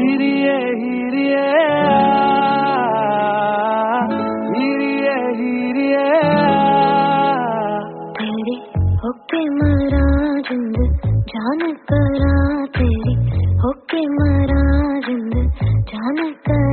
ಹಿರಿಯೇ ಹಿರಿಯೇ ಹಿರಿಯೇ ಹಿರಿಯೇ तेरी होके मरा जिंद, जान करा तेरी। होके मरा जिंद, जान करा